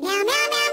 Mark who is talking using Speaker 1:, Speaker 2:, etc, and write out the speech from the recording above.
Speaker 1: Meow meow meow